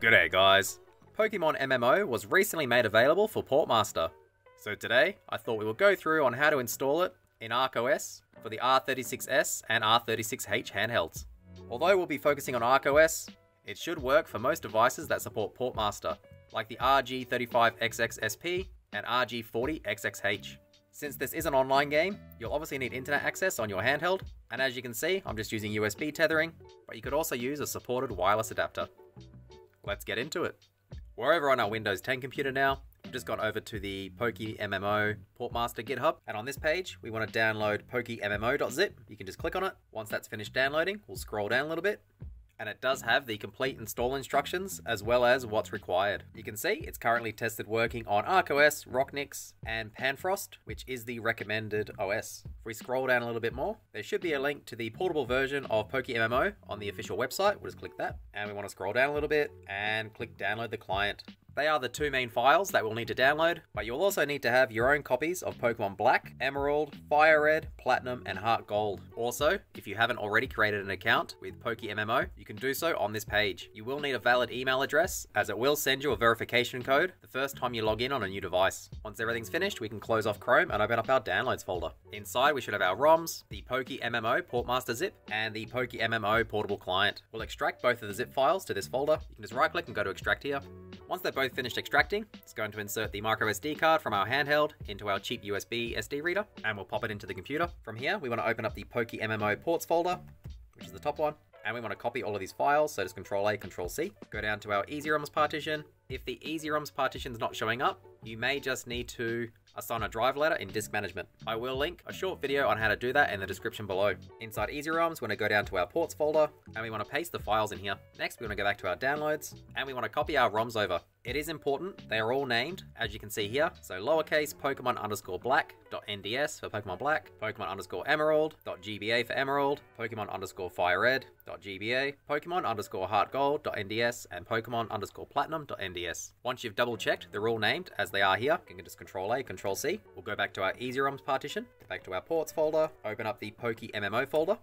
G'day guys! Pokemon MMO was recently made available for Portmaster. So today, I thought we will go through on how to install it in ArkOS for the R36S and R36H handhelds. Although we'll be focusing on ArkOS, it should work for most devices that support Portmaster, like the RG35XXSP and RG40XXH. Since this is an online game, you'll obviously need internet access on your handheld, and as you can see, I'm just using USB tethering, but you could also use a supported wireless adapter. Let's get into it. We're over on our Windows 10 computer now. I've just gone over to the PokeMMO Portmaster GitHub, and on this page, we want to download pokemmo.zip. You can just click on it. Once that's finished downloading, we'll scroll down a little bit, and it does have the complete install instructions as well as what's required. You can see it's currently tested working on ArkOS, Rocknix, and Panfrost, which is the recommended OS. If we scroll down a little bit more, there should be a link to the portable version of PokeMMO on the official website. We'll just click that, and we want to scroll down a little bit and click download the client. They are the two main files that we'll need to download, but you'll also need to have your own copies of Pokemon Black, Emerald, Fire Red, Platinum, and Heart Gold. Also, if you haven't already created an account with PokeMMO, you can do so on this page. You will need a valid email address, as it will send you a verification code the first time you log in on a new device. Once everything's finished, we can close off Chrome and open up our downloads folder. Inside, we should have our ROMs, the PokeMMO Portmaster zip, and the PokeMMO portable client. We'll extract both of the zip files to this folder. You can just right click and go to extract here. Once they're both finished extracting, it's going to insert the micro SD card from our handheld into our cheap USB SD reader, and we'll pop it into the computer. From here, we want to open up the PokeMMO ports folder, which is the top one, and we want to copy all of these files, so just Control A, Control C. Go down to our EasyROMs partition. If the EasyROMs partition is not showing up, you may just need to assign a drive letter in disk management. I will link a short video on how to do that in the description below. Inside EasyROMs, we're to go down to our ports folder and we want to paste the files in here. Next, we want to go back to our downloads and we want to copy our ROMs over. It is important, they are all named, as you can see here. So lowercase Pokemon underscore black dot NDS for Pokemon Black, Pokemon underscore Emerald dot GBA for Emerald, Pokemon underscore Fire Red dot GBA, Pokemon underscore Heart Gold dot NDS, and Pokemon underscore Platinum dot NDS. Once you've double checked, they're all named as they are here. You can just Control A, Control C. We'll go back to our EasyROMs partition, Go back to our ports folder, open up the PokeMMO folder,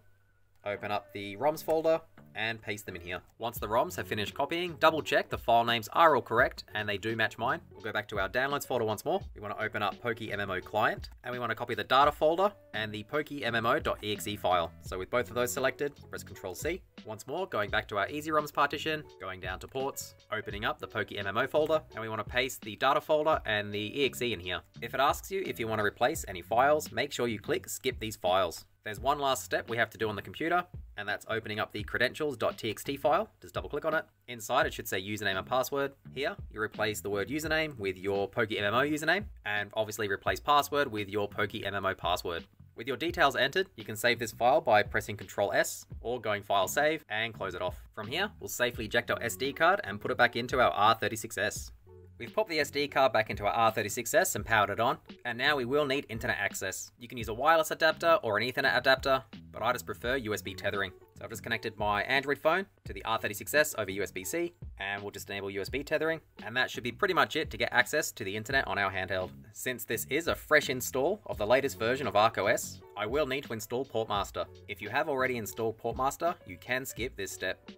open up the ROMs folder, and paste them in here. Once the ROMs have finished copying, double check the file names are all correct and they do match mine. We'll go back to our downloads folder once more. We want to open up PokeMMO client and we want to copy the data folder and the PokeMMO.exe file. So with both of those selected, press Ctrl C. Once more, going back to our EasyROMs partition, going down to ports, opening up the PokeMMO folder, and we want to paste the data folder and the exe in here. If it asks you if you want to replace any files, make sure you click skip these files. There's one last step we have to do on the computer, and that's opening up the credentials.txt file. Just double click on it. Inside it should say username and password. Here, you replace the word username with your PokeMMO username, and obviously replace password with your PokeMMO password. With your details entered, you can save this file by pressing Ctrl S or going File Save and close it off. From here, we'll safely eject our SD card and put it back into our R36S. We've popped the SD card back into our R36S and powered it on, and now we will need internet access. You can use a wireless adapter or an ethernet adapter, but I just prefer USB tethering. So I've just connected my Android phone to the R36S over USB-C, and we'll just enable USB tethering, and that should be pretty much it to get access to the internet on our handheld. Since this is a fresh install of the latest version of ArkOS, I will need to install Portmaster. If you have already installed Portmaster, you can skip this step.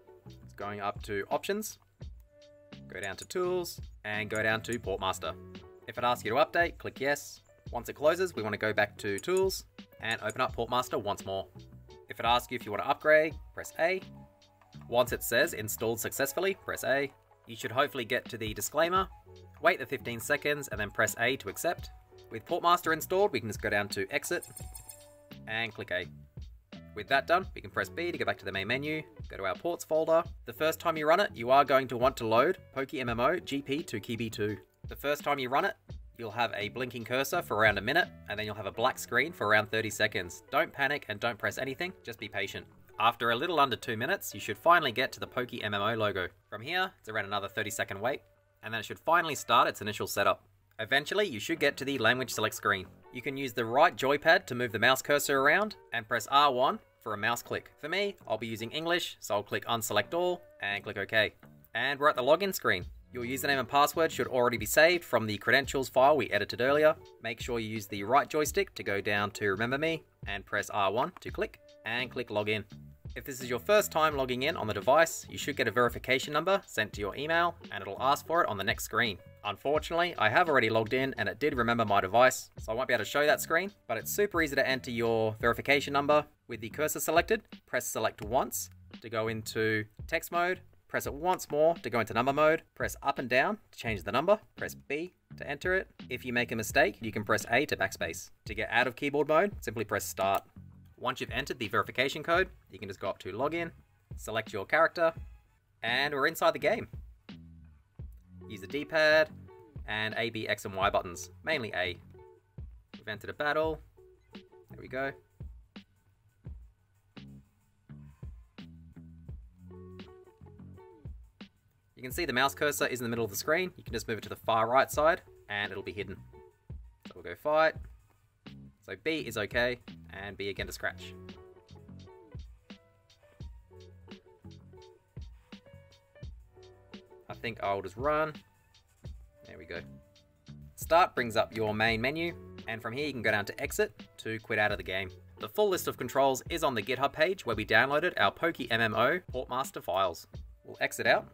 It's going up to Options, go down to Tools, and go down to Portmaster. If it asks you to update, click Yes. Once it closes, we want to go back to Tools and open up Portmaster once more. If it asks you if you want to upgrade, press A. Once it says installed successfully, press A. You should hopefully get to the disclaimer, wait the 15 seconds, and then press A to accept. With Portmaster installed, we can just go down to Exit and click A. With that done, we can press B to go back to the main menu, go to our ports folder. The first time you run it, you are going to want to load PokeMMO GP to Kibi2. The first time you run it, you'll have a blinking cursor for around a minute, and then you'll have a black screen for around 30 seconds. Don't panic and don't press anything, just be patient. After a little under 2 minutes, you should finally get to the PokeMMO logo. From here, it's around another 30 second wait, and then it should finally start its initial setup. Eventually, you should get to the language select screen. You can use the right joypad to move the mouse cursor around, and press R1 for a mouse click. For me, I'll be using English, so I'll click unselect all, and click OK. And we're at the login screen. Your username and password should already be saved from the credentials file we edited earlier. Make sure you use the right joystick to go down to remember me, and press R1 to click, and click login. If this is your first time logging in on the device, you should get a verification number sent to your email and it'll ask for it on the next screen. Unfortunately, I have already logged in and it did remember my device, so I won't be able to show that screen, but it's super easy to enter your verification number with the cursor selected. Press select once to go into text mode, press it once more to go into number mode, press up and down to change the number, press B to enter it. If you make a mistake, you can press A to backspace. To get out of keyboard mode, simply press start. Once you've entered the verification code, you can just go up to login, select your character, and we're inside the game. Use the D-pad and A, B, X, and Y buttons, mainly A. We've entered a battle. There we go. You can see the mouse cursor is in the middle of the screen. You can just move it to the far right side and it'll be hidden. So we'll go fight. So B is okay and B again to scratch. Think I'll just run. There we go. Start brings up your main menu, and from here you can go down to exit to quit out of the game. The full list of controls is on the GitHub page where we downloaded our PokeMMO Portmaster files. We'll exit out,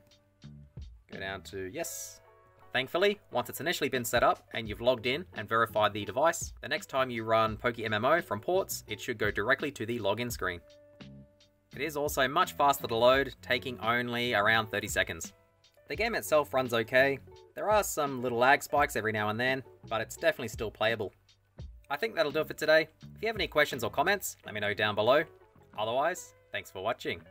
go down to yes. Thankfully, once it's initially been set up and you've logged in and verified the device, the next time you run PokeMMO from ports, it should go directly to the login screen. It is also much faster to load, taking only around 30 seconds. The game itself runs okay. There are some little lag spikes every now and then, but it's definitely still playable. I think that'll do it for today. If you have any questions or comments, let me know down below. Otherwise, thanks for watching.